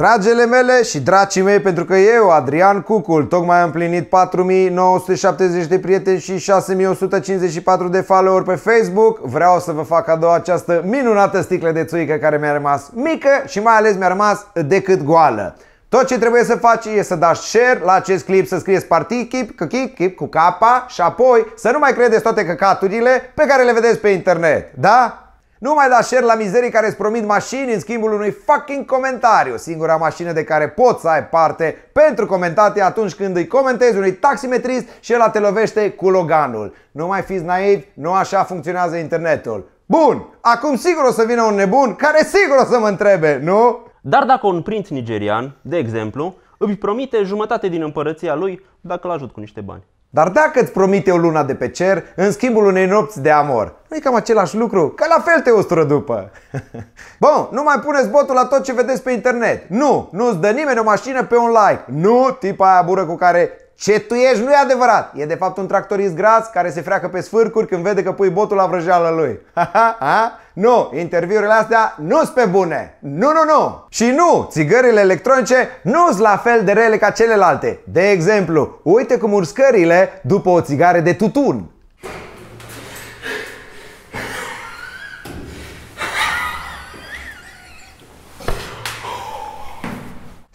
Dragele mele și dracii mei, pentru că eu, Adrian Cucul, tocmai am împlinit 4970 de prieteni și 6154 de follower pe Facebook, vreau să vă fac cadou această minunată sticlă de țuică care mi-a rămas mică și mai ales mi-a rămas decât goală. Tot ce trebuie să faci e să dați share la acest clip, să scrieți partikip, kip, kip cu capa și apoi să nu mai credeți toate căcaturile pe care le vedeți pe internet, da? Nu mai da share la mizerii care îți promit mașini în schimbul unui fucking comentariu. Singura mașină de care poți să ai parte pentru comentate atunci când îi comentezi unui taximetrist și el te lovește cu Loganul. Nu mai fiți naivi, nu așa funcționează internetul. Bun, acum sigur o să vină un nebun care sigur o să mă întrebe, nu? Dar dacă un prinț nigerian, de exemplu, îmi promite jumătate din împărăția lui dacă îl ajut cu niște bani. Dar dacă îți promite o luna de pe cer în schimbul unei nopți de amor, nu e cam același lucru? Că la fel te ustră după. Bun, nu mai puneți botul la tot ce vedeți pe internet. Nu, nu-ți dă nimeni o mașină pe un like. Nu, tipa aia bură cu care ce tu ești nu e adevărat. E de fapt un tractorist gras care se freacă pe sfârcuri când vede că pui botul la vrăjeală lui. ha? Nu, interviurile astea nu sunt pe bune. Nu, nu, nu. Și nu, țigările electronice nu sunt la fel de rele ca celelalte. De exemplu, uite cum urcările după o țigare de tutun.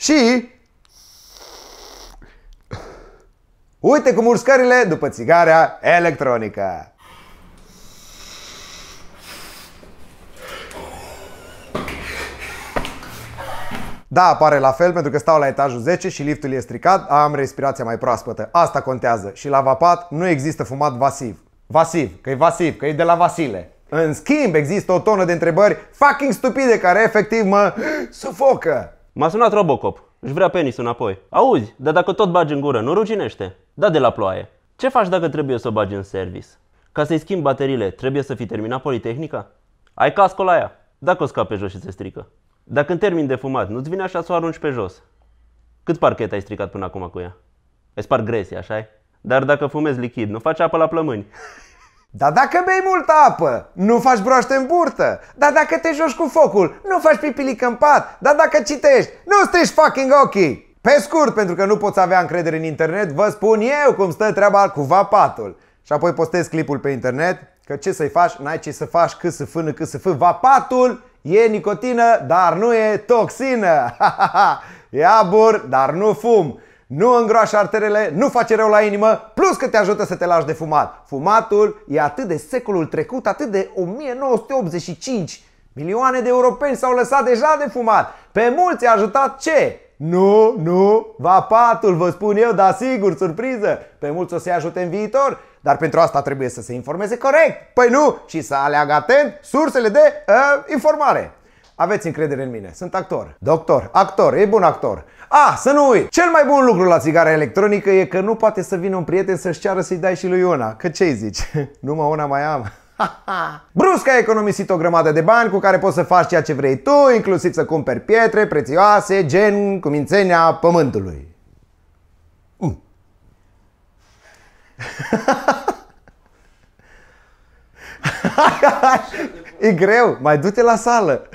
Și Uite cum urcările după țigarea electronică. Da, pare la fel pentru că stau la etajul 10 și liftul e stricat, am respirația mai proaspătă. Asta contează. Și la vapat nu există fumat vasiv. Vasiv, că e vasiv, că e de la Vasile. În schimb, există o tonă de întrebări fucking stupide care efectiv mă sufocă. M-a sunat Robocop. Își vrea penisul înapoi. Auzi, dar dacă tot bagi în gură, nu ruginește. Da de la ploaie. Ce faci dacă trebuie să o bagi în service? Ca să-i schimbi bateriile, trebuie să fi terminat Politehnica? Ai cascul la ea. Dacă o scapi pe jos și se strică. Dacă în termin de fumat, nu-ți vine așa să o arunci pe jos? Cât parchet ai stricat până acum cu ea? Ai spart gresie, așa Dar dacă fumezi lichid, nu faci apă la plămâni. Dar dacă bei multă apă, nu faci broaște în burtă. Dar dacă te joci cu focul, nu faci pipilic în pat. Dar dacă citești, nu strici fucking ochii. Pe scurt, pentru că nu poți avea încredere în internet, vă spun eu cum stă treaba cu vapatul. Și apoi postez clipul pe internet, că ce să-i faci, n-ai ce să faci, cât să fână, cât să fă. Vapatul e nicotină, dar nu e toxină. e abur, dar nu fum nu îngroașă arterele, nu face rău la inimă, plus că te ajută să te lași de fumat. Fumatul e atât de secolul trecut, atât de 1985. Milioane de europeni s-au lăsat deja de fumat. Pe mulți a ajutat ce? Nu, nu, vapatul, vă spun eu, dar sigur, surpriză. Pe mulți o să-i ajute în viitor, dar pentru asta trebuie să se informeze corect. Păi nu, și să aleagă atent sursele de uh, informare. Aveți încredere în mine, sunt actor, doctor, actor, e bun actor. Ah, să nu uit! Cel mai bun lucru la țigara electronică e că nu poate să vină un prieten să-și ceară să-i dai și lui una. Că ce zici? Numai una mai am. Brusca ai economisit o grămadă de bani cu care poți să faci ceea ce vrei tu, inclusiv să cumperi pietre prețioase, gen cumințenia pământului. Mm. e greu, mai du-te la sală.